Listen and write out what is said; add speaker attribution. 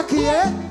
Speaker 1: Aqui é?